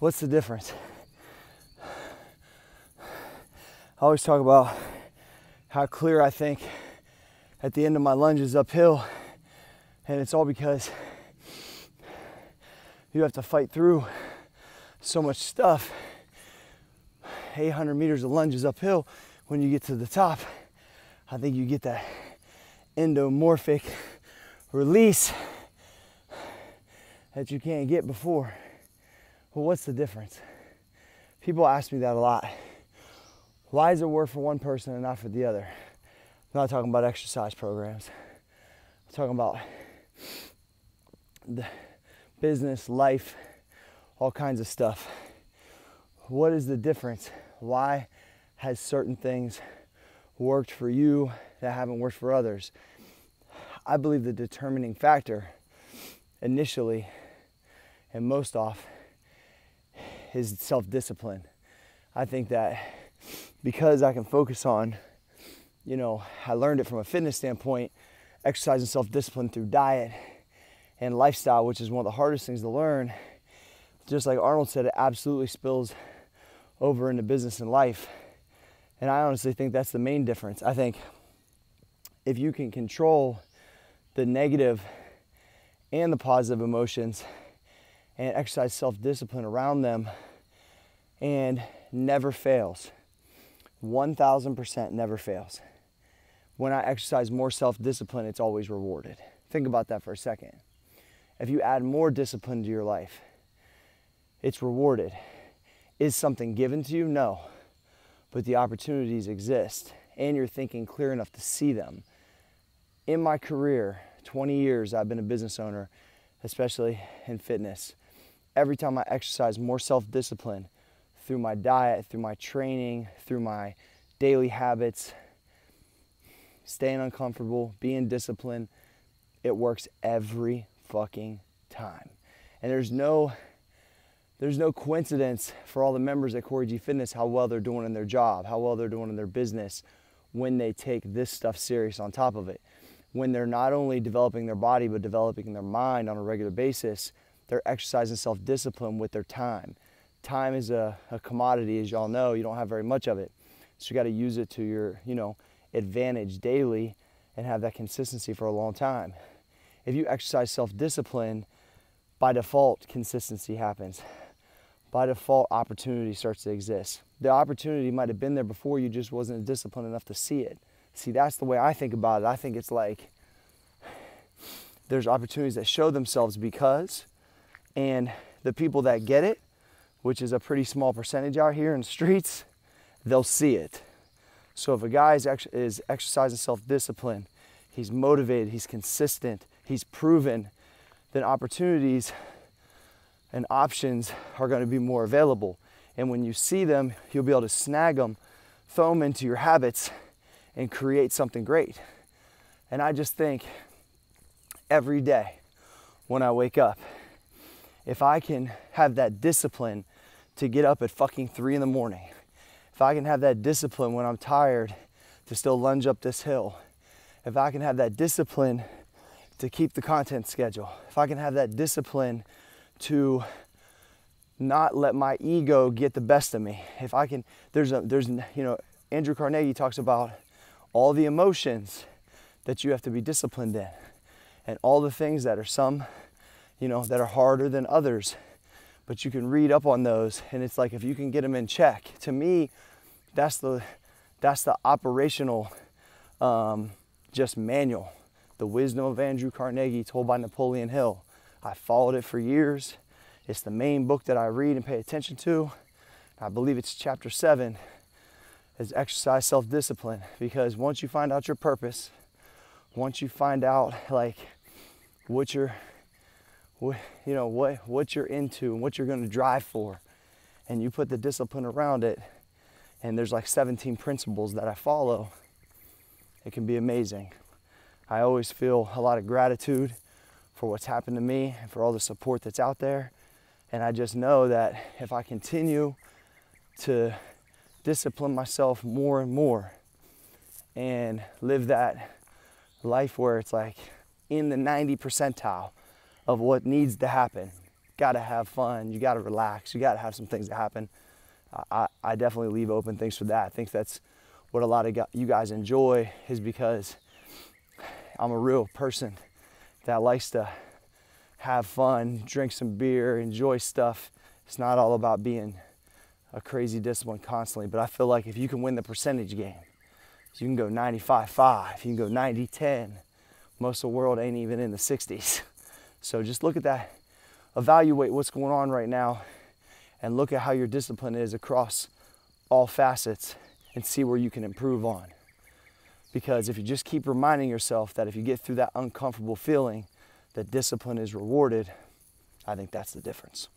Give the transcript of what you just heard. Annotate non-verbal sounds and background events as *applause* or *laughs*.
What's the difference? I always talk about how clear I think at the end of my lunges uphill, and it's all because you have to fight through so much stuff. 800 meters of lunges uphill. When you get to the top, I think you get that endomorphic release that you can't get before. Well, what's the difference? People ask me that a lot. Why does it work for one person and not for the other? I'm not talking about exercise programs. I'm talking about the business, life, all kinds of stuff. What is the difference? Why has certain things worked for you that haven't worked for others? I believe the determining factor initially and most off is self discipline. I think that because I can focus on, you know, I learned it from a fitness standpoint, exercise and self discipline through diet and lifestyle, which is one of the hardest things to learn. Just like Arnold said, it absolutely spills over into business and life. And I honestly think that's the main difference. I think if you can control the negative and the positive emotions and exercise self discipline around them and never fails. 1000% never fails. When I exercise more self discipline, it's always rewarded. Think about that for a second. If you add more discipline to your life, it's rewarded. Is something given to you? No. But the opportunities exist, and you're thinking clear enough to see them. In my career, 20 years I've been a business owner, especially in fitness. Every time I exercise more self discipline through my diet, through my training, through my daily habits, staying uncomfortable, being disciplined, it works every fucking time. And there's no there's no coincidence for all the members at Cory G Fitness how well they're doing in their job, how well they're doing in their business when they take this stuff serious on top of it. When they're not only developing their body but developing their mind on a regular basis, they're exercising self-discipline with their time. Time is a, a commodity, as y'all know. You don't have very much of it. So you got to use it to your, you know, advantage daily and have that consistency for a long time. If you exercise self-discipline, by default, consistency happens by default opportunity starts to exist. The opportunity might have been there before you just wasn't disciplined enough to see it. See, that's the way I think about it. I think it's like there's opportunities that show themselves because and the people that get it, which is a pretty small percentage out here in the streets, they'll see it. So if a guy is, ex- is exercising self-discipline, he's motivated, he's consistent, he's proven, then opportunities and options are going to be more available. And when you see them, you'll be able to snag them, throw them into your habits, and create something great. And I just think every day when I wake up, if I can have that discipline to get up at fucking three in the morning, if I can have that discipline when I'm tired to still lunge up this hill, if I can have that discipline to keep the content schedule, if I can have that discipline to not let my ego get the best of me. If I can, there's a, there's, you know, Andrew Carnegie talks about all the emotions that you have to be disciplined in and all the things that are some, you know, that are harder than others. But you can read up on those and it's like if you can get them in check, to me, that's the, that's the operational um, just manual. The wisdom of Andrew Carnegie told by Napoleon Hill. I followed it for years. It's the main book that I read and pay attention to. I believe it's chapter seven is exercise self-discipline because once you find out your purpose, once you find out like what you're you know what what you're into and what you're going to drive for and you put the discipline around it and there's like 17 principles that I follow it can be amazing. I always feel a lot of gratitude for what's happened to me and for all the support that's out there. And I just know that if I continue to discipline myself more and more and live that life where it's like in the 90 percentile of what needs to happen, got to have fun, you got to relax, you got to have some things that happen. I, I definitely leave open things for that. I think that's what a lot of you guys enjoy is because I'm a real person that likes to have fun, drink some beer, enjoy stuff. It's not all about being a crazy discipline constantly, but I feel like if you can win the percentage game, you can go 95-5, you can go 90-10. Most of the world ain't even in the 60s. *laughs* So just look at that, evaluate what's going on right now, and look at how your discipline is across all facets and see where you can improve on. Because if you just keep reminding yourself that if you get through that uncomfortable feeling, that discipline is rewarded, I think that's the difference.